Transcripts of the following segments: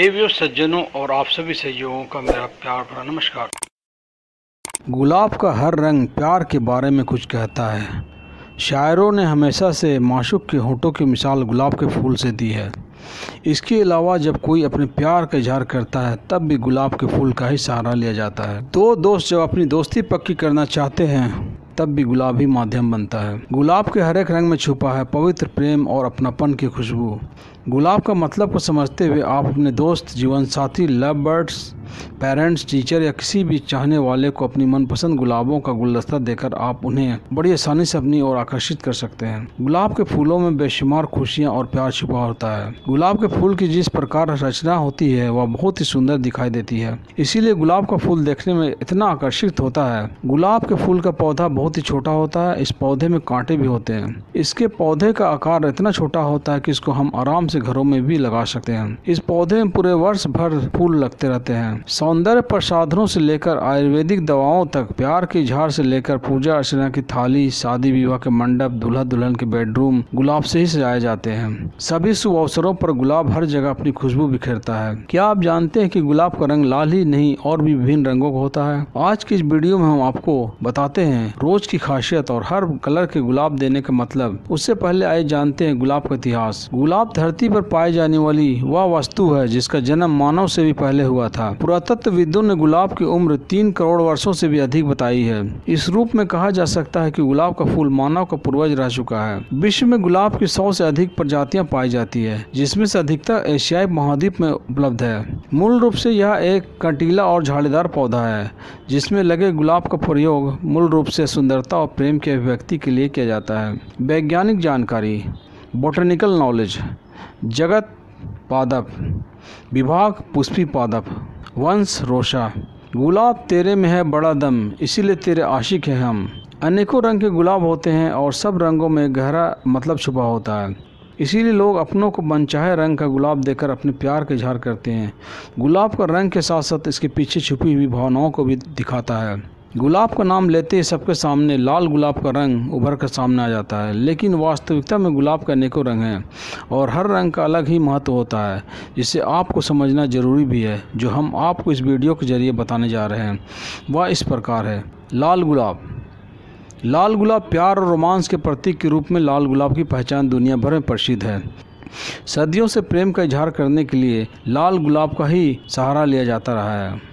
देवियों, सज्जनों और आप सभी सहयोगों का मेरा प्यार भरा नमस्कार। गुलाब का हर रंग प्यार के बारे में कुछ कहता है। शायरों ने हमेशा से माशुक के होठों की मिसाल गुलाब के फूल से दी है। इसके अलावा जब कोई अपने प्यार का इजहार करता है, तब भी गुलाब के फूल का ही सहारा लिया जाता है। दो दोस्त जब अपनी दोस्ती पक्की करना चाहते हैं, तब भी गुलाब ही माध्यम बनता है। गुलाब के हर एक रंग में छुपा है पवित्र प्रेम और अपनापन की खुशबू। गुलाब का मतलब को समझते हुए आप अपने दोस्त जीवन साथी लव बर्ड्स पेरेंट्स टीचर या किसी भी चाहने वाले को अपनी मनपसंद गुलाबों का गुलदस्ता देकर आप उन्हें बड़ी आसानी से अपनी ओर आकर्षित कर सकते हैं। गुलाब के फूलों में बेशुमार खुशियाँ और प्यार छुपा होता है। गुलाब के फूल की जिस प्रकार रचना होती है, वह बहुत ही सुंदर दिखाई देती है। इसीलिए गुलाब का फूल देखने में इतना आकर्षित होता है। गुलाब के फूल का पौधा बहुत ही छोटा होता है, इस पौधे में कांटे भी होते हैं। इसके पौधे का आकार इतना छोटा होता है कि इसको हम आराम से घरों में भी लगा सकते हैं। इस पौधे में पूरे वर्ष भर फूल लगते रहते हैं। सौंदर्य प्रसाधनों से लेकर आयुर्वेदिक दवाओं तक, प्यार की झाड़ से लेकर पूजा अर्चना की थाली, शादी विवाह के मंडप, दूल्हा दुल्हन के बेडरूम, गुलाब से ही सजाए जाते हैं। सभी शुभ अवसरों पर गुलाब हर जगह अपनी खुशबू बिखेरता है। क्या आप जानते हैं कि गुलाब का रंग लाल ही नहीं और भी विभिन्न रंगों का होता है? आज की इस वीडियो में हम आपको बताते हैं रोज की खासियत और हर कलर के गुलाब देने का मतलब। उससे पहले आए जानते हैं गुलाब का इतिहास। गुलाब धरती पर पाई जाने वाली वह वस्तु है जिसका जन्म मानव से भी पहले हुआ था। पुरातत्वविदों ने गुलाब की उम्र तीन करोड़ वर्षों से भी अधिक बताई है। इस रूप में कहा जा सकता है कि गुलाब का फूल मानव का पूर्वज रह चुका है। विश्व में गुलाब की सौ से अधिक प्रजातियाँ पाई जाती है, जिसमें से अधिकतर एशियाई महाद्वीप में उपलब्ध है। मूल रूप से यह एक कंटीला और झाड़ीदार पौधा है, जिसमें लगे गुलाब का प्रयोग मूल रूप से सुंदरता और प्रेम के अभिव्यक्ति के लिए किया जाता है। वैज्ञानिक जानकारी, बोटेनिकल नॉलेज जगत पादप, विभाग पुष्पी पादप, वंश रोशा गुलाब तेरे में है बड़ा दम, इसीलिए तेरे आशिक हैं हम। अनेकों रंग के गुलाब होते हैं और सब रंगों में गहरा मतलब छुपा होता है। इसीलिए लोग अपनों को मनचाहे रंग का गुलाब देकर अपने प्यार का इजहार करते हैं। गुलाब का रंग के साथ साथ इसके पीछे छुपी हुई भावनाओं को भी दिखाता है। गुलाब का नाम लेते ही सबके सामने लाल गुलाब का रंग उभर कर सामने आ जाता है, लेकिन वास्तविकता में गुलाब का अनेकों रंग हैं और हर रंग का अलग ही महत्व होता है। जिसे आपको समझना ज़रूरी भी है, जो हम आपको इस वीडियो के ज़रिए बताने जा रहे हैं। वह इस प्रकार है, लाल गुलाब। लाल गुलाब प्यार और रोमांस के प्रतीक के रूप में लाल गुलाब की पहचान दुनिया भर में प्रसिद्ध है। सदियों से प्रेम का इजहार करने के लिए लाल गुलाब का ही सहारा लिया जाता रहा है।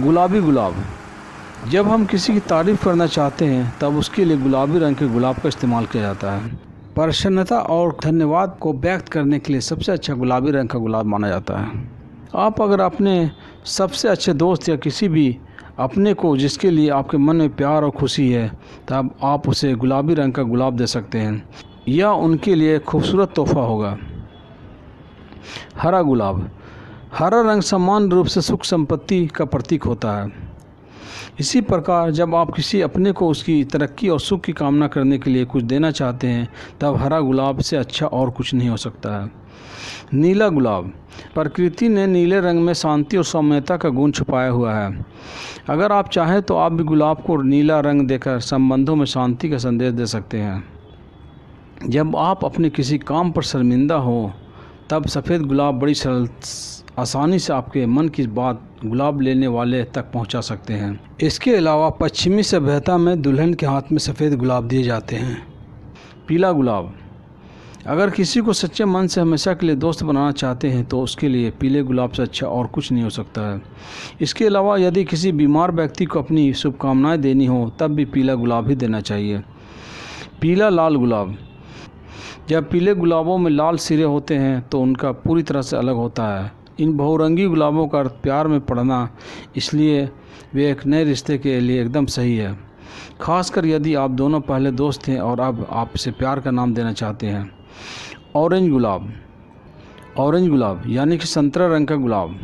गुलाबी गुलाब जब हम किसी की तारीफ़ करना चाहते हैं, तब उसके लिए गुलाबी रंग के गुलाब का इस्तेमाल किया जाता है। प्रसन्नता और धन्यवाद को व्यक्त करने के लिए सबसे अच्छा गुलाबी रंग का गुलाब माना जाता है। आप अगर अपने सबसे अच्छे दोस्त या किसी भी अपने को, जिसके लिए आपके मन में प्यार और खुशी है, तब आप उसे गुलाबी रंग का गुलाब दे सकते हैं। यह उनके लिए खूबसूरत तोहफा होगा। हरा गुलाब। हरा रंग समान रूप से सुख संपत्ति का प्रतीक होता है। इसी प्रकार जब आप किसी अपने को उसकी तरक्की और सुख की कामना करने के लिए कुछ देना चाहते हैं, तब हरा गुलाब से अच्छा और कुछ नहीं हो सकता है। नीला गुलाब, प्रकृति ने नीले रंग में शांति और सौम्यता का गुण छुपाया हुआ है। अगर आप चाहें तो आप भी गुलाब को नीला रंग देकर संबंधों में शांति का संदेश दे सकते हैं। जब आप अपने किसी काम पर शर्मिंदा हो, तब सफ़ेद गुलाब बड़ी सरल आसानी से आपके मन की बात गुलाब लेने वाले तक पहुँचा सकते हैं। इसके अलावा पश्चिमी सभ्यता में दुल्हन के हाथ में सफ़ेद गुलाब दिए जाते हैं। पीला गुलाब। अगर किसी को सच्चे मन से हमेशा के लिए दोस्त बनाना चाहते हैं तो उसके लिए पीले गुलाब से अच्छा और कुछ नहीं हो सकता है। इसके अलावा यदि किसी बीमार व्यक्ति को अपनी शुभकामनाएँ देनी हो, तब भी पीला गुलाब ही देना चाहिए। पीला लाल गुलाब। जब पीले गुलाबों में लाल सिरे होते हैं तो उनका पूरी तरह से अलग होता है। इन बहुरंगी गुलाबों का प्यार में पढ़ना इसलिए वे एक नए रिश्ते के लिए एकदम सही है। खासकर यदि आप दोनों पहले दोस्त हैं और अब आप इसे प्यार का नाम देना चाहते हैं। ऑरेंज गुलाब। ऑरेंज गुलाब, यानी कि संतरा रंग का गुलाब।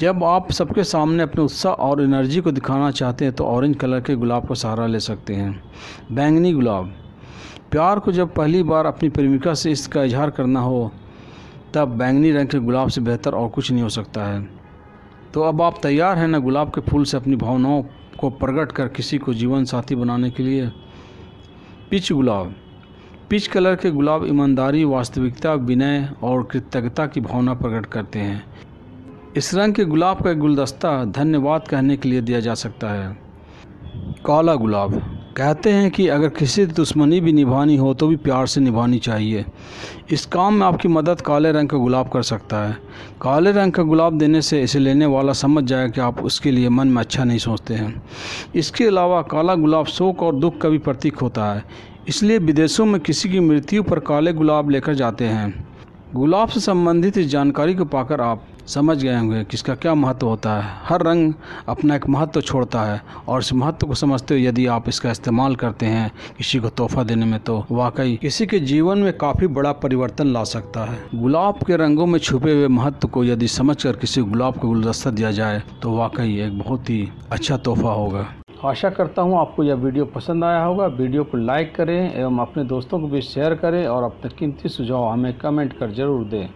जब आप सबके सामने अपने उत्साह और एनर्जी को दिखाना चाहते हैं तो ऑरेंज कलर के गुलाब का सहारा ले सकते हैं। बैंगनी गुलाब। प्यार को जब पहली बार अपनी प्रेमिका से इसका इजहार करना हो तब बैंगनी रंग के गुलाब से बेहतर और कुछ नहीं हो सकता है। तो अब आप तैयार हैं ना गुलाब के फूल से अपनी भावनाओं को प्रकट कर किसी को जीवन साथी बनाने के लिए? पिच गुलाब। पिच कलर के गुलाब ईमानदारी, वास्तविकता, विनय और कृतज्ञता की भावना प्रकट करते हैं। इस रंग के गुलाब का गुलदस्ता धन्यवाद कहने के लिए दिया जा सकता है। काला गुलाब। कहते हैं कि अगर किसी से दुश्मनी भी निभानी हो तो भी प्यार से निभानी चाहिए। इस काम में आपकी मदद काले रंग का गुलाब कर सकता है। काले रंग का गुलाब देने से इसे लेने वाला समझ जाए कि आप उसके लिए मन में अच्छा नहीं सोचते हैं। इसके अलावा काला गुलाब शोक और दुख का भी प्रतीक होता है। इसलिए विदेशों में किसी की मृत्यु पर काले गुलाब लेकर जाते हैं। गुलाब से संबंधित इस जानकारी को पाकर आप समझ गए होंगे कि इसका क्या महत्व होता है। हर रंग अपना एक महत्व छोड़ता है और इस महत्व को समझते हुए यदि आप इसका इस्तेमाल करते हैं किसी को तोहफा देने में तो वाकई किसी के जीवन में काफ़ी बड़ा परिवर्तन ला सकता है। गुलाब के रंगों में छुपे हुए महत्व को यदि समझकर किसी गुलाब का गुलदस्ता दिया जाए तो वाकई एक बहुत ही अच्छा तोहफा होगा। आशा करता हूँ आपको यह वीडियो पसंद आया होगा। वीडियो को लाइक करें एवं अपने दोस्तों को भी शेयर करें और अपने कीमती सुझाव हमें कमेंट कर ज़रूर दें।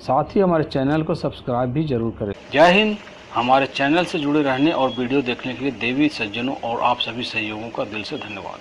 साथ ही हमारे चैनल को सब्सक्राइब भी ज़रूर करें। जय हिंद। हमारे चैनल से जुड़े रहने और वीडियो देखने के लिए देवी सज्जनों और आप सभी सहयोगों का दिल से धन्यवाद।